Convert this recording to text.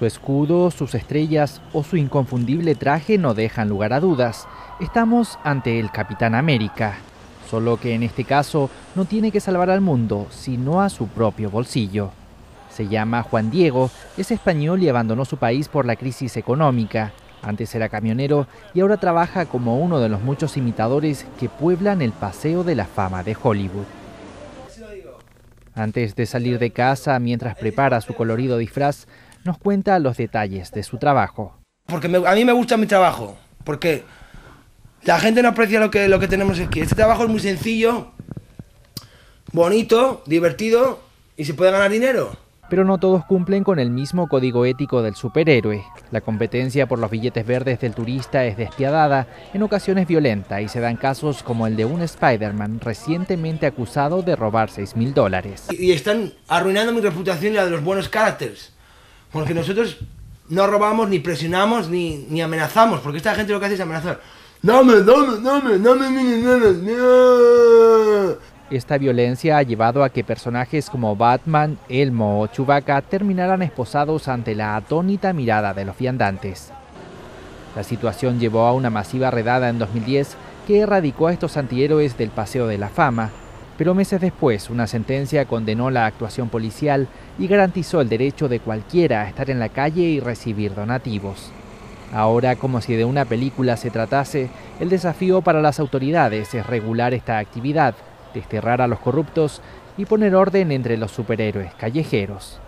Su escudo, sus estrellas o su inconfundible traje no dejan lugar a dudas. Estamos ante el Capitán América, solo que en este caso no tiene que salvar al mundo, sino a su propio bolsillo. Se llama Juan Diego, es español y abandonó su país por la crisis económica. Antes era camionero y ahora trabaja como uno de los muchos imitadores que pueblan el Paseo de la Fama de Hollywood. Antes de salir de casa, mientras prepara su colorido disfraz, nos cuenta los detalles de su trabajo. Porque a mí me gusta mi trabajo, porque la gente no aprecia lo que, lo que tenemos aquí. Este trabajo es muy sencillo, bonito, divertido y se puede ganar dinero. Pero no todos cumplen con el mismo código ético del superhéroe. La competencia por los billetes verdes del turista es despiadada, en ocasiones violenta, y se dan casos como el de un Spider-Man recientemente acusado de robar 6 mil dólares. Y están arruinando mi reputación y la de los buenos caracteres. Porque nosotros no robamos, ni presionamos, ni, amenazamos, porque esta gente lo que hace es amenazar. Dame, dame, dame, dame, dame, Esta violencia ha llevado a que personajes como Batman, Elmo o Chewbacca terminaran esposados ante la atónita mirada de los viandantes. La situación llevó a una masiva redada en 2010 que erradicó a estos antihéroes del Paseo de la Fama, pero meses después una sentencia condenó la actuación policial y garantizó el derecho de cualquiera a estar en la calle y recibir donativos. Ahora, como si de una película se tratase, el desafío para las autoridades es regular esta actividad, desterrar a los corruptos y poner orden entre los superhéroes callejeros.